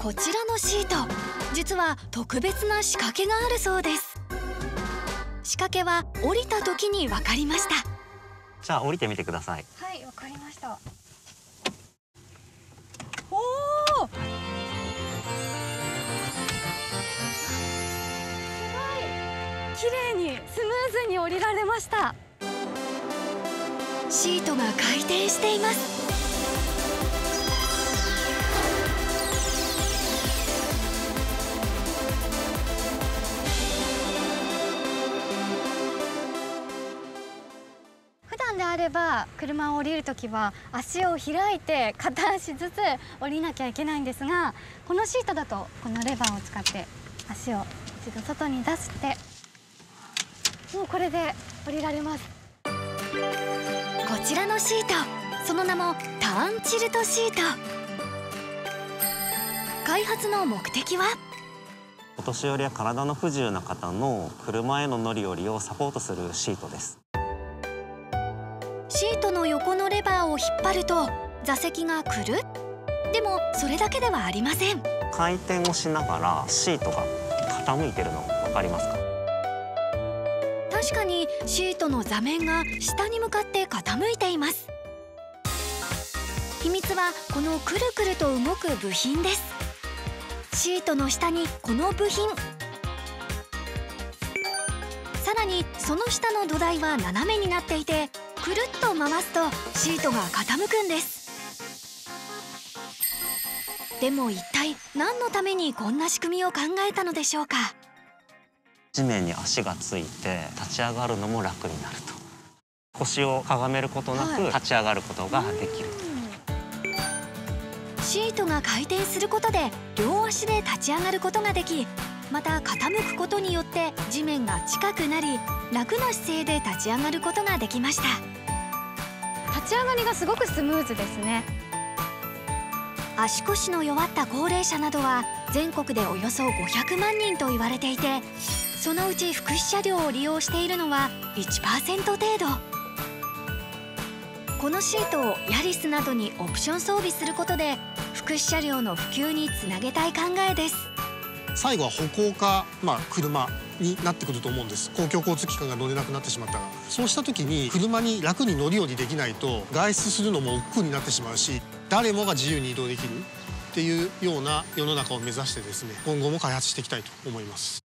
こちらのシート。実は特別な仕掛けがあるそうです。仕掛けは降りた時に分かりました。じゃあ降りてみてください。はいわかりました。おお綺麗にスムーズに降りられました。シートが回転していますであれば車を降りるときは足を開いて片足ずつ降りなきゃいけないんですがこのシートだとこのレバーを使って足を一度外に出してもうこれで降りられます。こちらのシートその名もターンチルトシート。開発の目的は？お年寄りや体の不自由な方の車への乗り降りをサポートするシートですレバーを引っ張ると座席がくるっでもそれだけではありません。回転をしながらシートが傾いてるの分かりますか？確かにシートの座面が下に向かって傾いています。秘密はこのくるくると動く部品です。シートの下にこの部品。さらにその下の土台は斜めになっていてくるっと回すとシートが傾くんです。でも一体何のためにこんな仕組みを考えたのでしょうか？地面に足がついて立ち上がるのも楽になると。腰をかがめることなくはい。立ち上がることができる、シートが回転することで両足で立ち上がることができまた傾くことによって地面が近くなり楽な姿勢で立ち上がることができました立ち上がりがすごくスムーズですね。足腰の弱った高齢者などは全国でおよそ500万人と言われていてそのうち福祉車両を利用しているのは1%程度。このシートをヤリスなどにオプション装備することで福祉車両の普及につなげたい考えです。最後は歩行か、まあ、車になってくると思うんです。公共交通機関が乗れなくなってしまったら。そうした時に車に楽に乗り降りできないと外出するのも億劫になってしまうし誰もが自由に移動できるっていうような世の中を目指してですね今後も開発していきたいと思います。